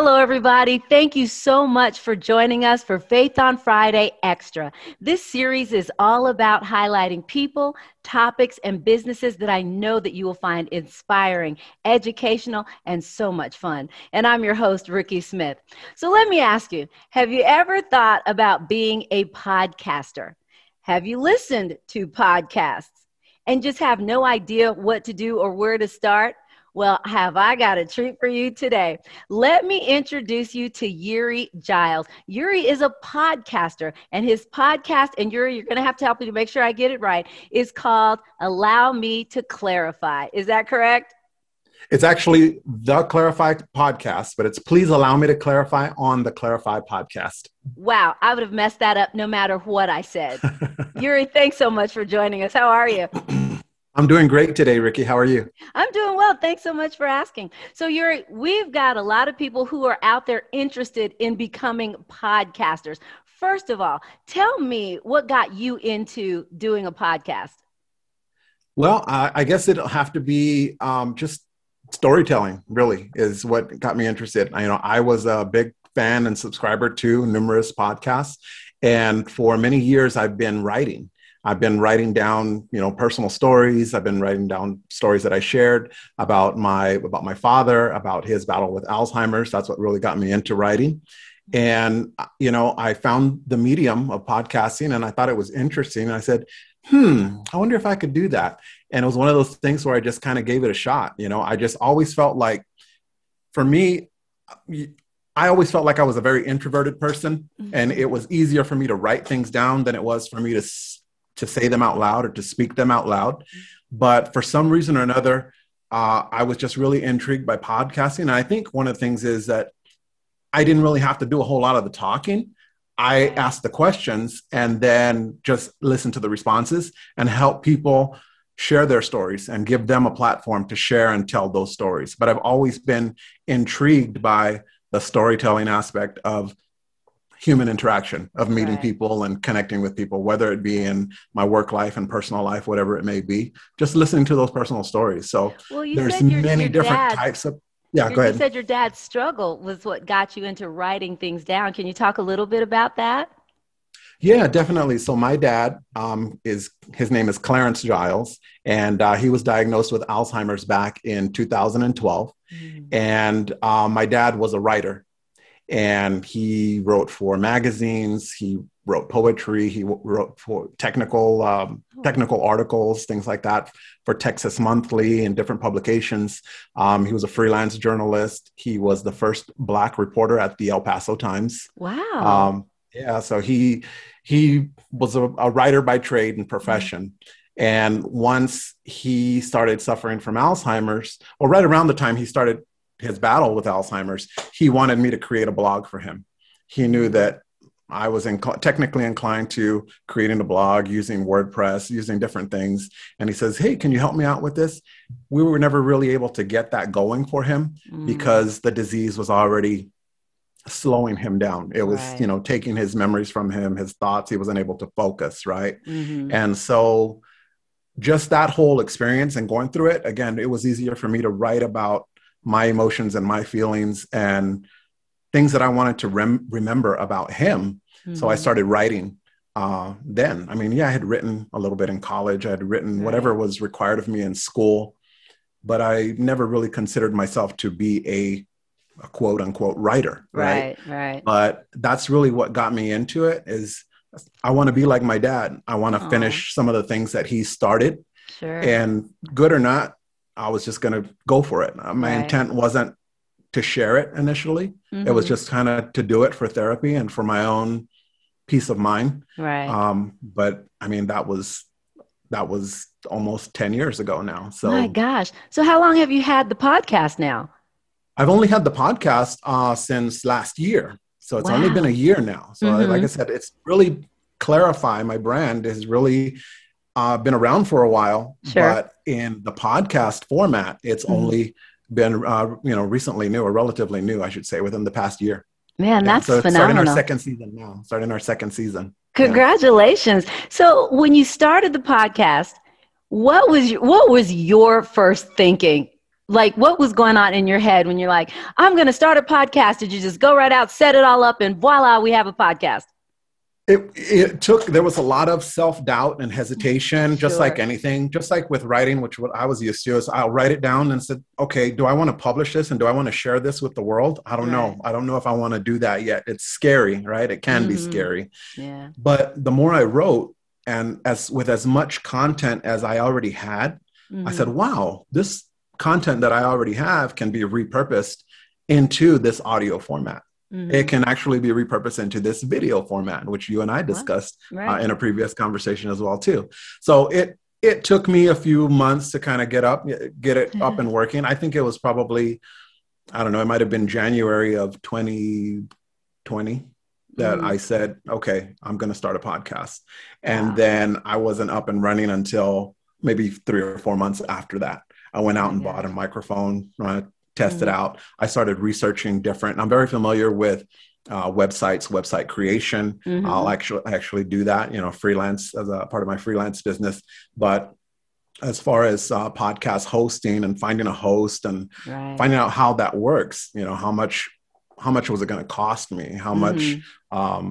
Hello, everybody. Thank you so much for joining us for Faith on Friday Extra. This series is all about highlighting people, topics, and businesses that I know that you will find inspiring, educational, and so much fun. And I'm your host, Rikki Smith. So let me ask you have you ever thought about being a podcaster? Have you listened to podcasts and just have no idea what to do or where to start? Well, have I got a treat for you today? Let me introduce you to Euri Giles. Euri is a podcaster, and his podcast, and Euri, you're going to have to help me to make sure I get it right, is called Allow Me to Clarify. Is that correct? It's actually the Clareifi podcast, but it's please allow me to clarify on the Clareifi podcast. Wow, I would have messed that up no matter what I said. Euri, thanks so much for joining us. How are you? I'm doing great today, Rikki. How are you? I'm doing well. Thanks so much for asking. So, you're we've got a lot of people who are out there interested in becoming podcasters. First of all, tell me what got you into doing a podcast. Well, I, I guess it'll have to be um, just storytelling. Really, is what got me interested. I, you know, I was a big fan and subscriber to numerous podcasts, and for many years I've been writing. I've been writing down, you know, personal stories. I've been writing down stories that I shared about my about my father, about his battle with Alzheimer's. That's what really got me into writing. And you know, I found the medium of podcasting, and I thought it was interesting. And I said, "Hmm, I wonder if I could do that." And it was one of those things where I just kind of gave it a shot. You know, I just always felt like, for me, I always felt like I was a very introverted person, mm-hmm. and it was easier for me to write things down than it was for me to to say them out loud or to speak them out loud. But for some reason or another, uh, I was just really intrigued by podcasting. And I think one of the things is that I didn't really have to do a whole lot of the talking. I asked the questions and then just listen to the responses and help people share their stories and give them a platform to share and tell those stories. But I've always been intrigued by the storytelling aspect of human interaction of meeting right. people and connecting with people, whether it be in my work life and personal life, whatever it may be, just listening to those personal stories. So well, there's your, many your different dad, types of. Yeah, go ahead. You said your dad's struggle was what got you into writing things down. Can you talk a little bit about that? Yeah, definitely. So my dad um, is his name is Clarence Giles, and uh, he was diagnosed with Alzheimer's back in 2012. Mm. And uh, my dad was a writer and he wrote for magazines he wrote poetry he wrote for technical um, oh. technical articles things like that for texas monthly and different publications. Um, he was a freelance journalist. He was the first black reporter at the el paso times. Wow. Um, yeah so he he was a, a writer by trade and profession. Mm-hmm. And once he started suffering from Alzheimer's, or right around the time he started his battle with Alzheimer's, he wanted me to create a blog for him. He knew that I was inc- technically inclined to creating a blog using WordPress, using different things. And he says, Hey, can you help me out with this? We were never really able to get that going for him mm. because the disease was already slowing him down. It was, right. you know, taking his memories from him, his thoughts. He wasn't able to focus, right? Mm-hmm. And so, just that whole experience and going through it, again, it was easier for me to write about my emotions and my feelings and things that I wanted to rem- remember about him. Mm-hmm. So I mm-hmm. started writing uh, then. I mean, yeah, I had written a little bit in college, I had written right. whatever was required of me in school, but I never really considered myself to be a, a quote unquote writer. Right? right, right. But that's really what got me into it is I want to be like my dad. I want to finish some of the things that he started. Sure. And good or not, I was just going to go for it. Uh, my right. intent wasn't to share it initially. Mm-hmm. It was mm-hmm. just kind of to do it for therapy and for my own peace of mind. Right. Um, but I mean, that was that was almost 10 years ago now. So my gosh. So how long have you had the podcast now? I've only had the podcast uh, since last year. So it's wow. only been a year now. So mm-hmm. like I said, it's really Clareifi my brand is really uh, been around for a while, sure. but in the podcast format, it's mm-hmm. only been uh, you know recently new or relatively new, I should say, within the past year. Man, that's so phenomenal. Starting our second season now. Starting our second season. Congratulations! Yeah. So when you started the podcast, what was your, what was your first thinking like what was going on in your head when you're like i'm going to start a podcast did you just go right out set it all up and voila we have a podcast it, it took there was a lot of self-doubt and hesitation just like anything just like with writing which what i was used to is i'll write it down and said okay do i want to publish this and do i want to share this with the world? I don't Right. know i don't know if i want to do that yet. It's scary right? It can be Mhm. scary. Yeah. But the more i wrote and as with as much content as i already had I said, wow, this content that I already have can be repurposed into this audio format. Mhm. It can actually be repurposed into this video format, which you and I discussed uh, right in a previous conversation as well too. So it it took me a few months to kind of get up, get it up and working. I think it was probably, I don't know, it might have been January of 2020 that Mhm. I said, okay, I'm going to start a podcast. And Wow. then I wasn't up and running until maybe three or four months after that. I went out and Yeah. bought a microphone, uh, tested Mhm. out. I started researching different. I'm very familiar with uh, websites, website creation. Mhm. I'll actually actually do that, you know, freelance as a part of my freelance business. But as far as uh, podcast hosting and finding a host and right finding out how that works, you know, how much how much was it going to cost me? How much Mhm. um,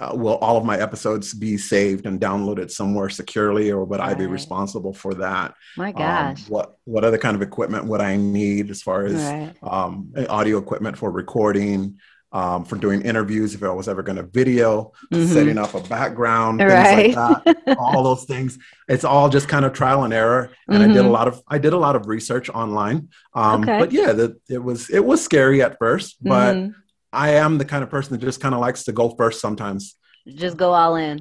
uh, will all of my episodes be saved and downloaded somewhere securely, or would I be responsible for that? my Um, gosh what what other kind of equipment would I need as far as right um, audio equipment for recording, um, for doing interviews if I was ever going to video, Mhm. setting up a background, things Right. like that. all those things. It's all just kind of trial and error. And I did a Mhm. lot of I did a lot of research online. Um, Okay. But yeah, the, it was it was scary at first, but Mhm. I am the kind of person that just kind of likes to go first sometimes. just go all in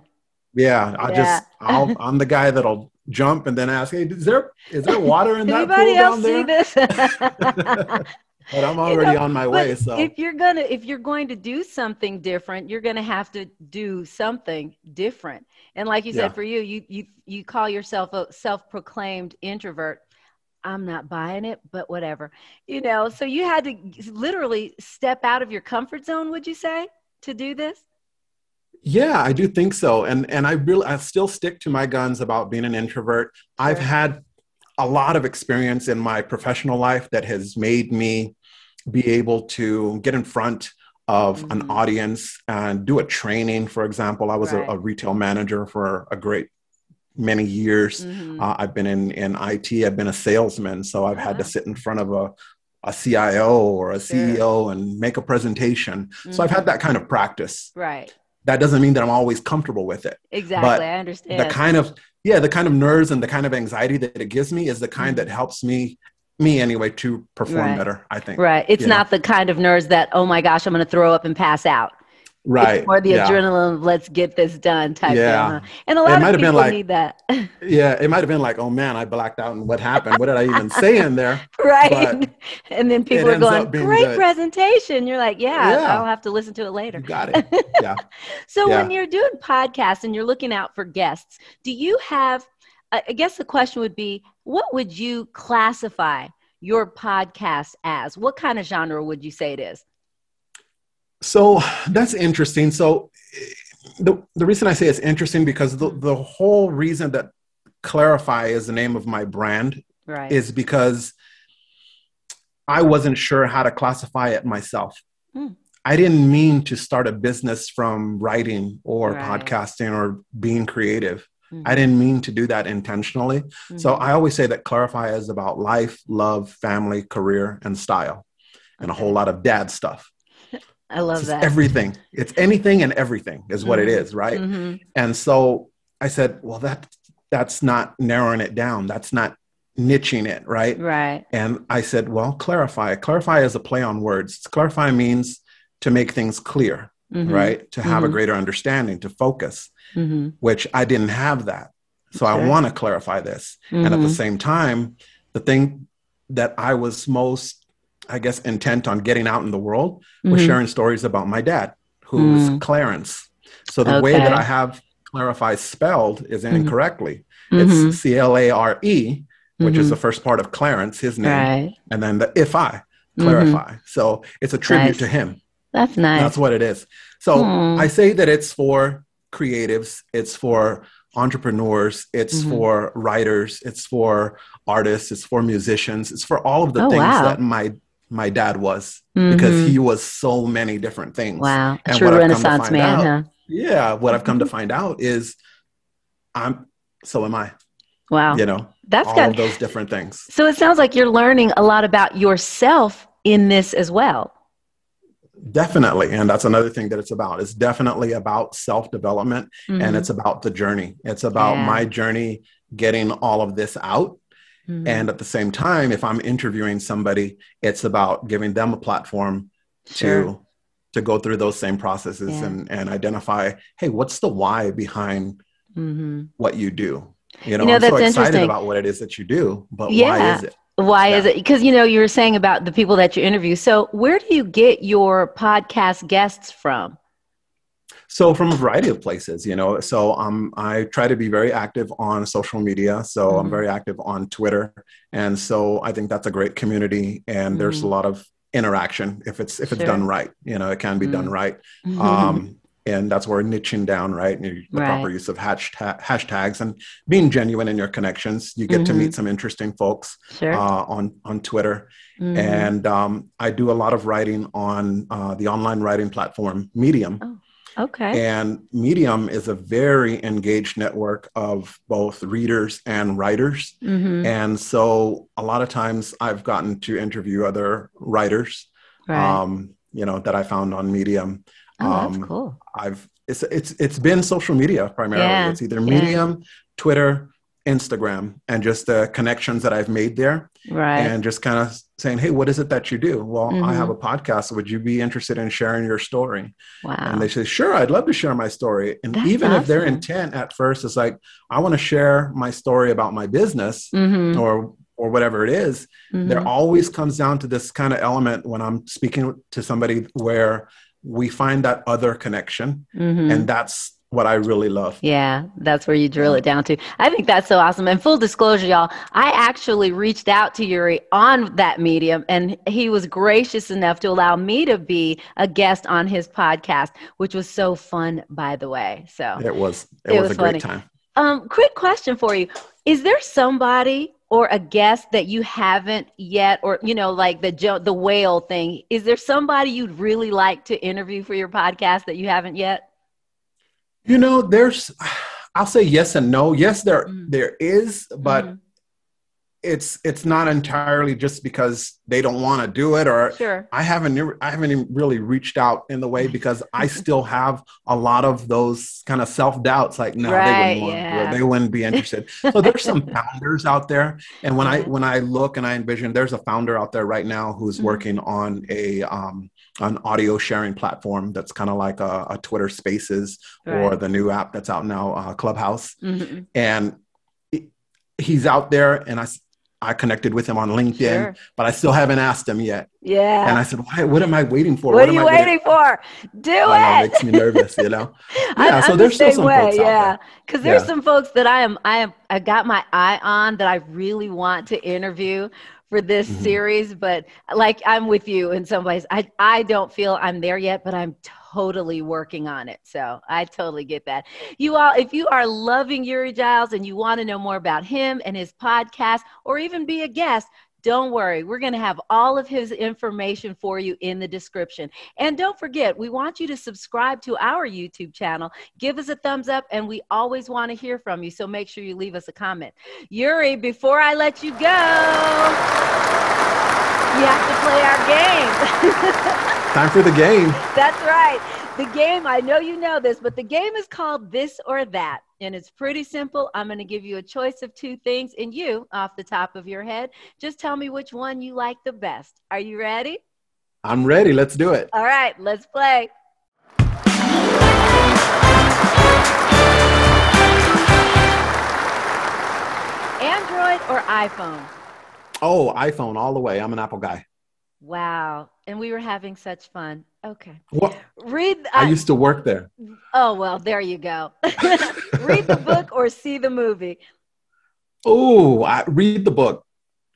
Yeah, I Yeah. just I'll, I'm the guy that'll jump and then ask, "Hey, is there is there water in that anybody pool else down see there?" this But I'm already know, on my way, so if you're gonna if you're going to do something different you're gonna have to do something different and like you Yeah. said for you you you you call yourself a self-proclaimed introvert i'm not buying it but whatever you know so you had to literally step out of your comfort zone would you say to do this Yeah, I do think so. And and I really I still stick to my guns about being an introvert. I've had a lot of experience in my professional life that has made me be able to get in front of Mhm. an audience and do a training, for example. I was Right. a, a retail manager for a great many years. Mhm. Uh, I've been in, in IT, I've been a salesman, so I've had to Ah. sit in front of a, a CIO or a Sure. CEO and make a presentation. So I've had that kind of practice right that doesn't mean that I'm always comfortable with it. exactly But i understand The kind of yeah, the kind of nerves and the kind of anxiety that it gives me is the kind that helps me me anyway to perform Mm-hmm. Right. better. I think. right it's you know. not the kind of nerves that oh my gosh i'm gonna throw up and pass out Right. or the yeah. adrenaline of let's get this done type Yeah. thing. huh? And a lot might of people like- need that. Yeah. It might have been like, oh man, I blacked out, and what happened? What did I even say in there? right. And then people it are going, great good." presentation. You're like, yeah, Yeah. I'll have to listen to it later. You got it. Yeah. So when you're doing podcasts and you're looking out for guests, do you have, I guess the question would be, what would you classify your podcast as? What kind of genre would you say it is? So that's interesting. So the, the reason I say it's interesting because the, the whole reason that Clareifi is the name of my brand Right. is because I wasn't sure how to classify it myself. Hmm. I didn't mean to start a business from writing or Right. podcasting or being creative. Mhm. I didn't mean to do that intentionally. So Mhm. I always say that Clareifi is about life, love, family, career, and style, and a whole lot of dad stuff. I love It's that. everything. It's anything and everything is what it Mhm. is, right? Mhm. And so I said, well, that that's not narrowing it down. That's not niching it, right? Right. And I said, well, clarify. Clarify is a play on words. Clarify means to make things clear, Mhm. right? To have a Mhm. greater understanding, to focus, Mhm. which I didn't have that. So I want to clarify this. And at the same time, the thing that I was most, I guess, intent on getting out in the world was Mhm. sharing stories about my dad, who's Mm. Clarence. So the way that I have clarify spelled is Mhm. incorrectly. Mhm. It's C L A R E, which is Mhm. the first part of Clarence, his name, right. and then the if I Mhm. clarify. So it's a tribute Nice. to him. That's nice. That's what it is. So. I say that it's for creatives, it's for entrepreneurs, it's Mhm. for writers, it's for artists, it's for musicians, it's for all of the Oh, things wow. that my my dad was because Mhm. he was so many different things. wow, and true what I've come to Renaissance man, out- huh? Yeah, what I've come to Mhm. find out is I'm so am I, Wow, you know, that's all good. of those different things. So it sounds like you're learning a lot about yourself in this as well. Definitely. And that's another thing that it's about. It's definitely about self-development and Mhm. it's about the journey. It's about Yeah. my journey getting all of this out Mhm. And at the same time, if I'm interviewing somebody, it's about giving them a platform Sure. to to go through those same processes Yeah. and, and identify, hey, what's the why behind Mhm. what you do? You know, know, I'm so excited about what it is that you do, but why is it? Why is it? Because you know you were saying about the people that you interview. So where do you get your podcast guests from? So from a variety of places, you know. So um, I try to be very active on social media. So Mhm. I'm very active on Twitter, and so I think that's a great community. And there's a Mhm. lot of interaction if it's if it's Sure. done right. You know, it can be done Mhm. right. um, and that's where niching down right and the Right. proper use of hashtag, hashtags and being genuine in your connections you get to Mhm. meet some interesting folks sure. uh, on on twitter Mhm. and um, i do a lot of writing on uh, the online writing platform medium okay. and medium is a very engaged network of both readers and writers Mhm. and so a lot of times i've gotten to interview other writers Right. um, you know that i found on medium oh, that's um, cool. I've it's it's it's been social media primarily. Yeah, It's either yeah. Medium, Twitter, Instagram, and just the connections that I've made there, Right. and just kind of saying, "Hey, what is it that you do?" Well, I have Mm-hmm. a podcast. Would you be interested in sharing your story? wow. And they say, "Sure, I'd love to share my story." And That's even if their intent at first is like, "I want to share my story about my business," Mhm. or or whatever it is, Mhm. there always comes down to this kind of element when I'm speaking to somebody where we find that other connection Mhm. and that's what I really love. Yeah, that's where you drill it down to. I think that's so awesome. And full disclosure, y'all, I actually reached out to Euri on that medium, and he was gracious enough to allow me to be a guest on his podcast, which was so fun, by the way. So, It was it, It was, was a great time. um, quick question for you: Is there somebody or a guest that you haven't yet, or you know, like the jo- the whale thing? Is there somebody you'd really like to interview for your podcast that you haven't yet? You know, there's I'll say yes and no. Yes, there Mhm. there is, but Mhm. it's it's not entirely just because they don't want to do it or sure. I haven't I haven't even really reached out in the way because I still have a lot of those kind of self doubts. Like, no, Right, they wouldn't want to do yeah. They wouldn't be interested. so there's some founders out there, and when I when I look and I envision, there's a founder out there right now who's Mhm. working on a um, an audio sharing platform that's kind of like a, a Twitter Spaces or the new app that's out now, uh, Clubhouse, Mhm. and he- he's out there, and I I connected with him on LinkedIn, Sure. but I still haven't asked him yet. Yeah. And I said, Why, what am I waiting for? what, are am you I waiting for? Do I know, it it. makes me nervous, you know? I'm- Yeah, so I'm there's the still some way, folks yeah. Because there's Yeah. some folks that I am, I am, I got my eye on that I really want to interview for this Mhm. series. But like I'm with you in some ways. I I don't feel I'm there yet, but I'm totally working on it. So I totally get that. You all, if you are loving Euri Giles and you want to know more about him and his podcast, or even be a guest. Don't worry, we're going to have all of his information for you in the description. And don't forget, we want you to subscribe to our YouTube channel. Give us a thumbs up, and we always want to hear from you. So make sure you leave us a comment. Euri, before I let you go, you have to play our game. Time for the game. That's right. The game, I know you know this, but the game is called This or That. And it's pretty simple. I'm going to give you a choice of two things, and you, off the top of your head, just tell me which one you like the best. Are you ready? I'm ready. Let's do it. All right, let's play. Android or iPhone? Oh, iPhone all the way. I'm an Apple guy. Wow. And we were having such fun. Okay. What? Read. I uh, used to work there. oh, well, there you go. Read the book or see the movie. Oh, I read the book.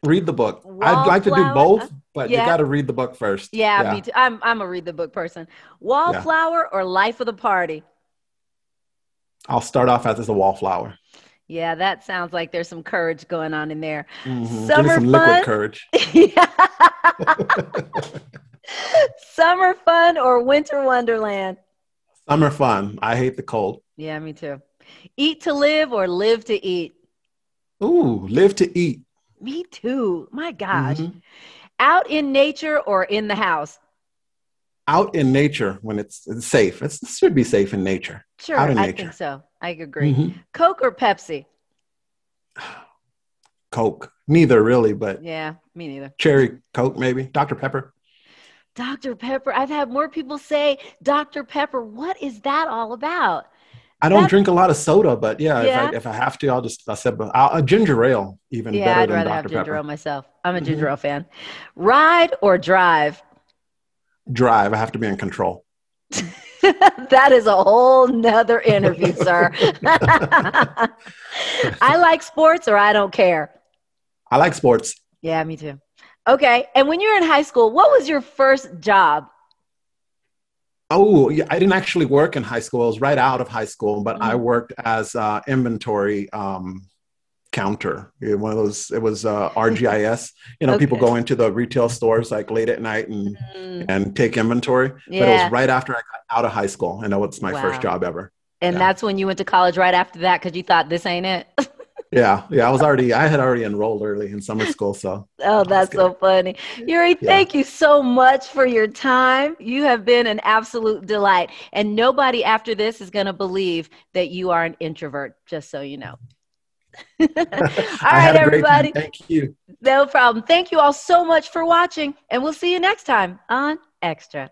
Read the book. I'd like to do both, but Yeah. you got to read the book first. Yeah, me too. I'm, I'm a read the book person. Wallflower or Life of the Party? I'll start off as a wallflower. Yeah, that sounds like there's some courage going on in there. Mm-hmm. Summer some fun? liquid courage. Summer fun or winter wonderland? Summer fun. I hate the cold. Yeah, me too. Eat to live or live to eat? Ooh, live to eat. Me too. My gosh. Mhm. Out in nature or in the house? Out in nature when it's, it's safe. It's, it should be safe in nature. Sure, Out in I nature. think so. I agree. Mhm. Coke or Pepsi? Coke. Neither really, but Yeah, me neither. cherry Coke maybe. Dr. Pepper. Dr. Pepper. I've had more people say Dr. Pepper. What is that all about? I don't drink a lot of soda, but yeah, Yeah. If, I, if I have to, I'll just I said, a, I'll, a ginger ale even yeah, better I'd than rather Dr. have ginger Pepper. ale myself. I'm a ginger mm-hmm. ale fan. Ride or drive? Drive. I have to be in control. that is a whole nother interview, sir. I like sports or I don't care. I like sports. Yeah, me too. Okay. And when you were in high school, what was your first job? Oh, yeah, I didn't actually work in high school. I was right out of high school, but I Mhm. worked as uh, inventory um, counter. Yeah, One of those. It was uh, RGIS. You know, people go into the retail stores like late at night and Mm, and take inventory. But it was right after I got out of high school, and that was my Wow. first job ever. And Yeah. that's when you went to college right after that because you thought this ain't it. Yeah, yeah. I was already. I had already enrolled early in summer school, so Oh, that's so funny. Euri, Yeah. thank you so much for your time. You have been an absolute delight. And nobody after this is going to believe that you are an introvert, just so you know. all right, had a great time. everybody. Thank you. No problem. Thank you all so much for watching, and we'll see you next time on Extra.